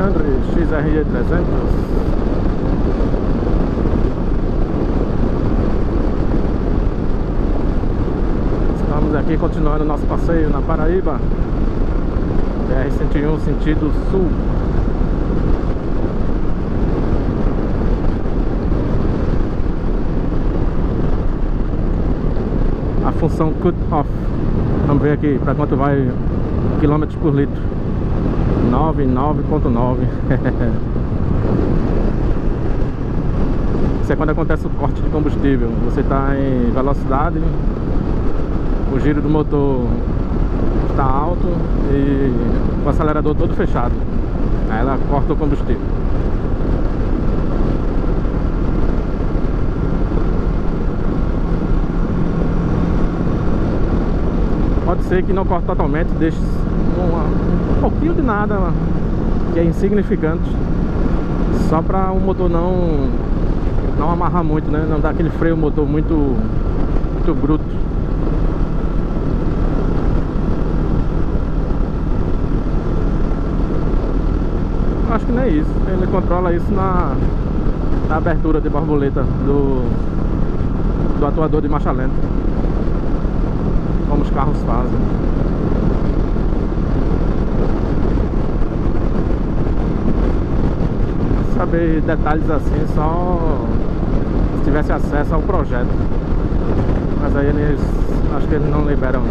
Alexandre XRE 300 Estamos aqui continuando nosso passeio na Paraíba. BR-101 sentido sul. A função cut off Vamos ver aqui para quanto vai quilômetros por litro 99.9 Isso é quando acontece o corte de combustível. Você está em velocidade O giro do motor está alto E o acelerador todo fechado. Aí ela corta o combustível. Pode ser que não corte totalmente Deixe pouquinho de nada que é insignificante só para o motor não não amarrar muito, né? Não dar aquele freio motor muito muito bruto. Acho que não é isso. Ele controla isso na, na abertura de borboleta do, do atuador de marcha lenta. Como os carros fazem. Saber detalhes assim só se tivesse acesso ao projeto. Mas aí eles acho que eles não liberam.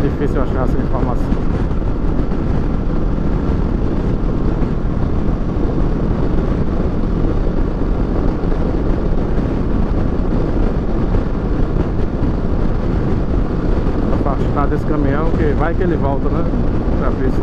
Difícil achar essa informação. Desse caminhão que vai que ele volta, né? Pra pista.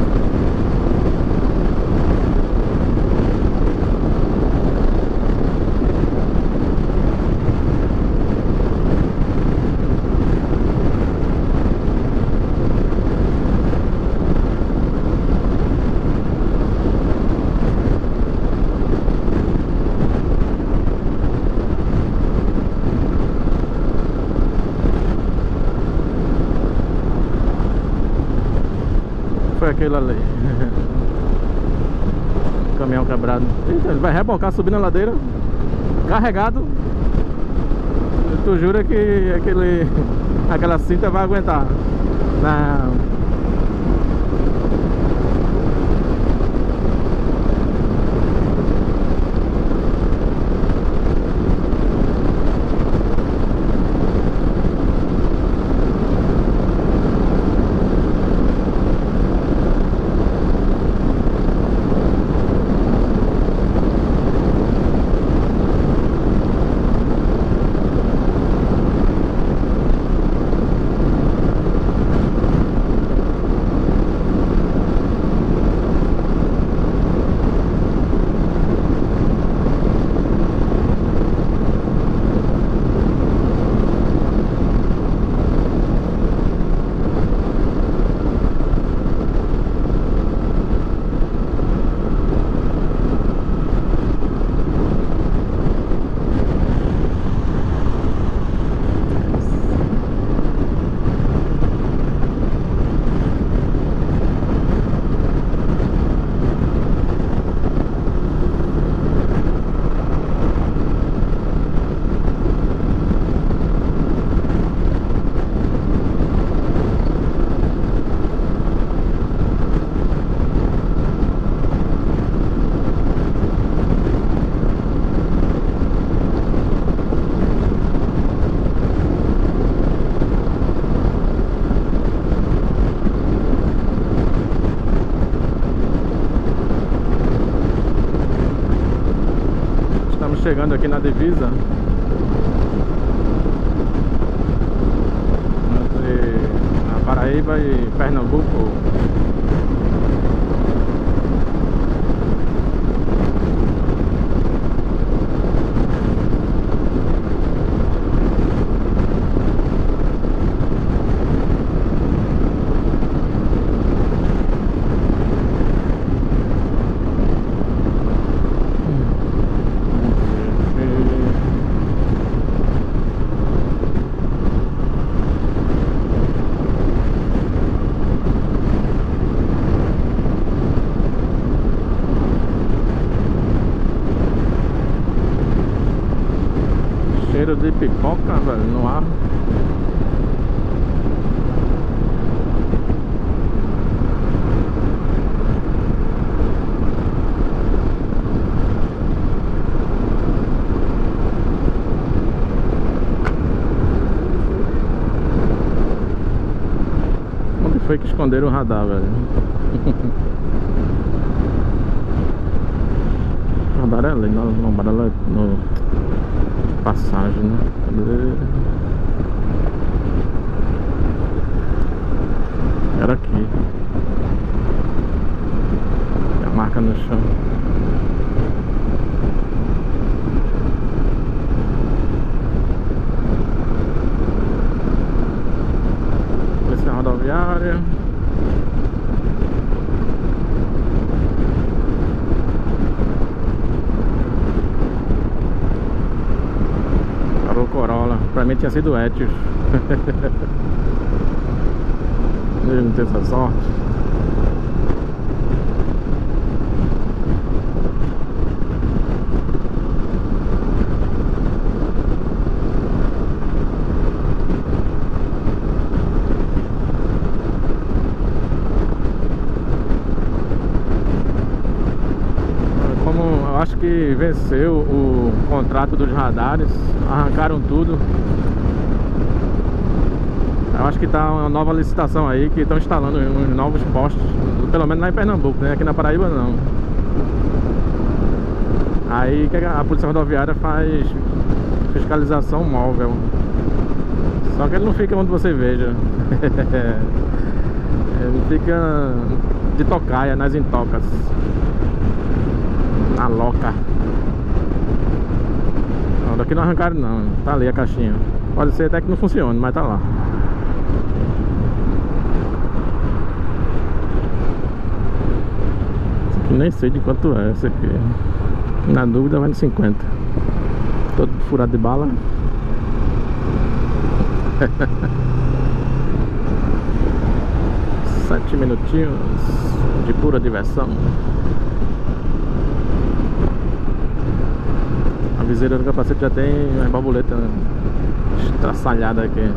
Aquele ali? Caminhão quebrado. Eita, ele vai rebocar subindo a ladeira. Carregado. Tu jura que aquele, aquela cinta vai aguentar? Não. Chegando aqui na divisa. Entre a Paraíba e Pernambuco pipoca, velho, no ar. Onde foi que esconderam o radar, velho? radar é ali, não, não, no, no passagem, né? Era aqui. Tem a marca no chão. Polícia rodoviária. Parou o Corolla. Pra mim tinha sido Etios. Ele não tem essa sorte. Como eu acho que venceu o contrato dos radares, arrancaram tudo. Eu acho que tá uma nova licitação aí que estão instalando uns novos postos, pelo menos lá em Pernambuco, né? Aqui na Paraíba não. Aí que a polícia rodoviária faz fiscalização móvel. Só que ele não fica onde você veja. ele fica de tocaia nas intocas. Na loca. Não, daqui não arrancaram não. Tá ali a caixinha. Pode ser até que não funcione, mas tá lá. Esse aqui nem sei de quanto é esse aqui. Na dúvida vai no 50. Todo furado de bala. Sete minutinhos de pura diversão. A viseira do capacete já tem uma borboleta estraçalhada aqui.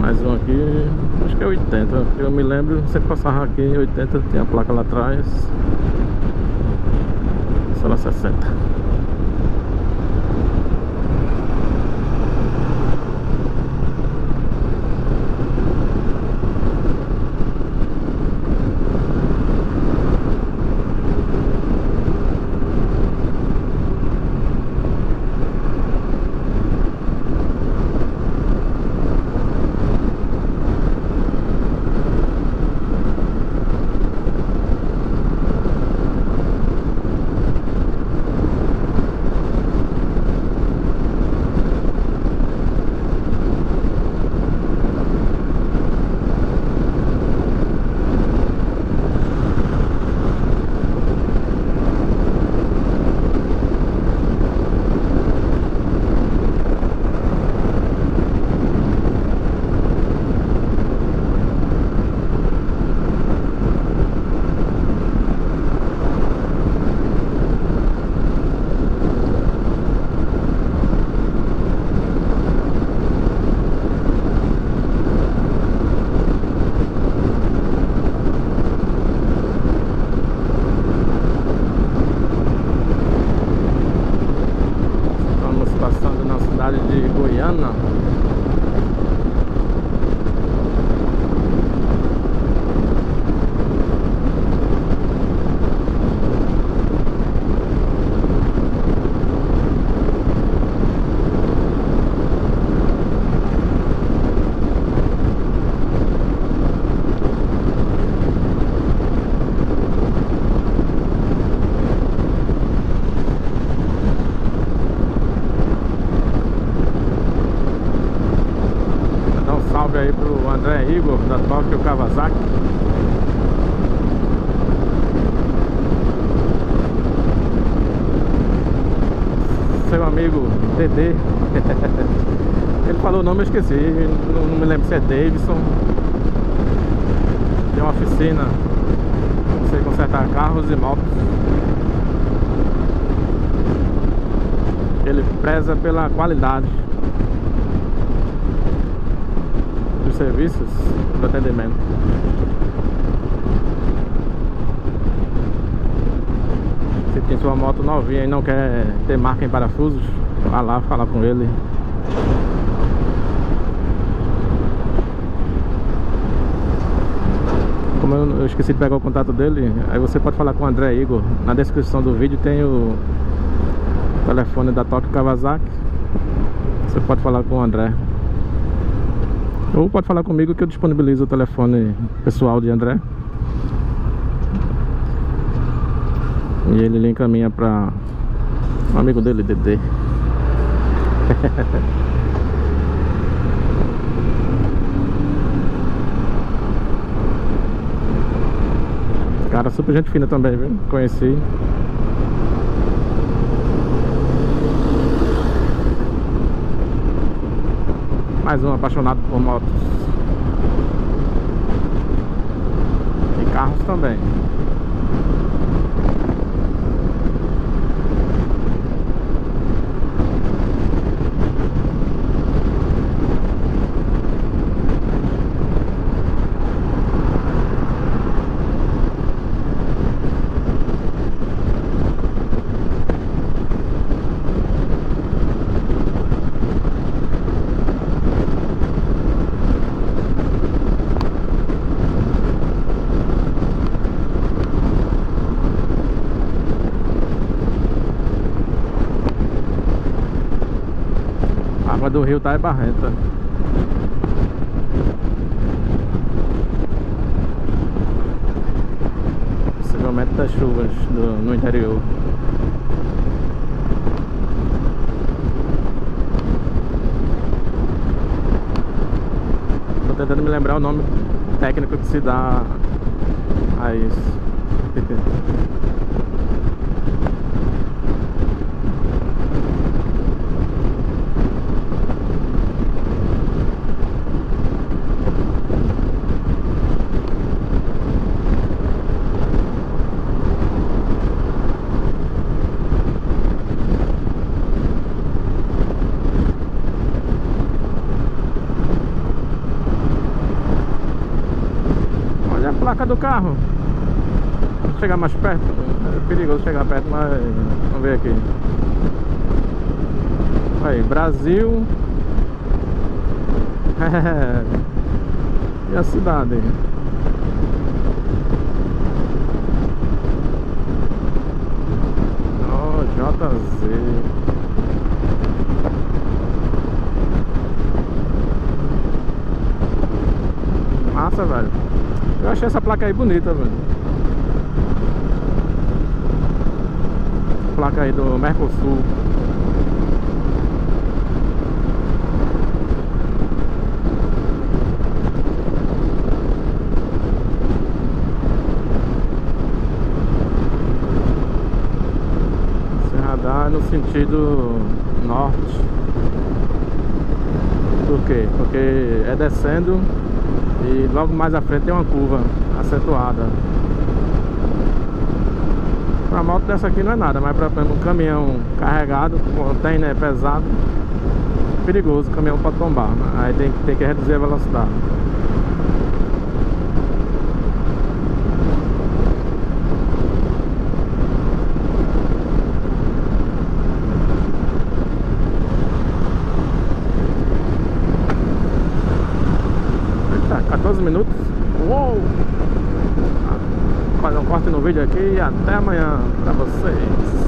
Mais um aqui, acho que é 80. Eu me lembro, sempre passava aqui em 80, tinha a placa lá atrás. Só na 60. André Igor, da Tokyo é Kawasaki. Seu amigo Dedê. Ele falou o nome, eu esqueci. Não me lembro se é Davidson. Tem uma oficina. Você consertar carros e motos. Ele preza pela qualidade serviços do atendimento. Se tem sua moto novinha e não quer ter marca em parafusos, vá lá falar com ele. Como eu, esqueci de pegar o contato dele, aí você pode falar com o André Igor. Na descrição do vídeo tem o telefone da Tóquio Kawasaki. Você pode falar com o André. Ou pode falar comigo que eu disponibilizo o telefone pessoal de André. E ele lhe encaminha para um amigo dele, Dedê. Cara, super gente fina também, viu? Conheci. Mais um apaixonado por motos. E carros também. Água do rio tá é barrenta. Possivelmente das chuvas do, no interior. Tô tentando me lembrar o nome técnico que se dá a isso. Olha a placa do carro. Vou chegar mais perto. É perigoso chegar perto, mas vamos ver aqui. Aí, Brasil. e a cidade? Eu achei essa placa aí bonita, velho. Placa aí do Mercosul. Serradar no sentido norte. Por quê? Porque é descendo e logo mais à frente tem uma curva acentuada. Pra moto dessa aqui não é nada, mas pra um caminhão carregado, container pesado, perigoso, o caminhão pode tombar. Aí tem, tem que reduzir a velocidade. Eita, 14 minutos. Uou! Fazer um corte no aqui e até amanhã pra vocês.